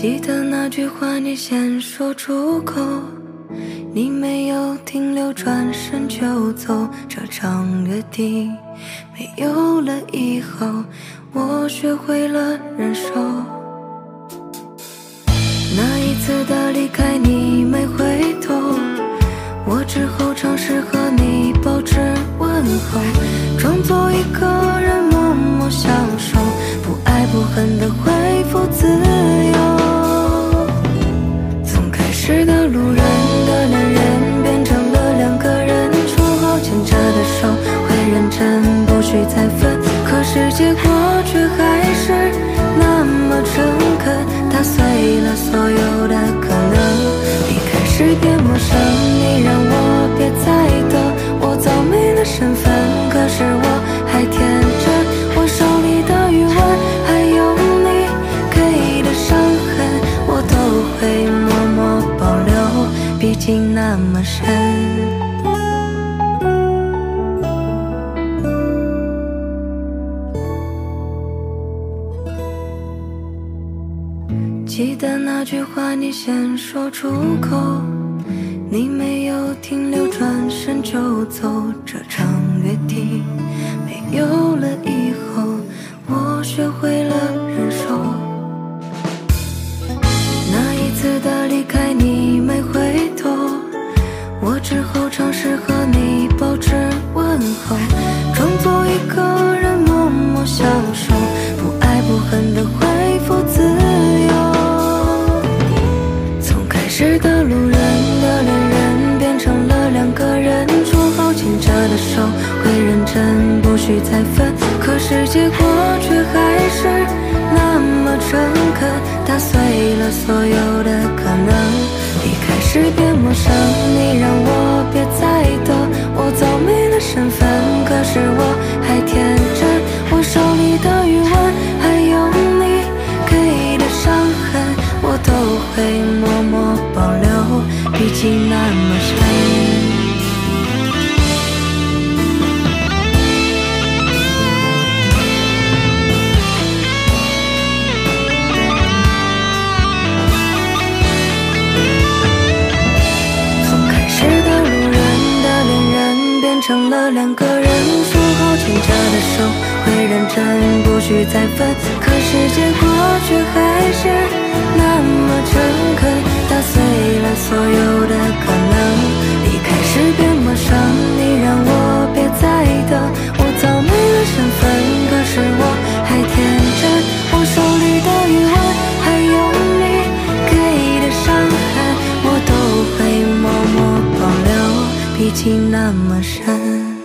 记得那句话，你先说出口。你没有停留，转身就走。这场约定没有了以后，我学会了忍受。那一次的离开，你没回头，我之后尝试和你保持问候，生，你让我别再等，我早没了身份，可是我还天真。我手里的余温，还有你给的伤痕，我都会默默保留，毕竟那么深。记得那句话，你先说出口。你没有停留，转身就走。这场约定没有了以后，我学会了忍受。那一次的离开，你没回头。我之后尝试和你保持问候，装作一个人默默享受，不爱不恨的恢复自由。从开始的路人的手会认真，不许再分。可是结果却还是那么诚恳，打碎了所有的可能。一开始变陌生，你让我别再等，我早没了身份，可是我还天真。我手里的余温，还有你给的伤痕，我都会默默保留，毕竟那么深。成了两个人，说好牵着的手会认真，不许再分。可是结果却还是那那么深。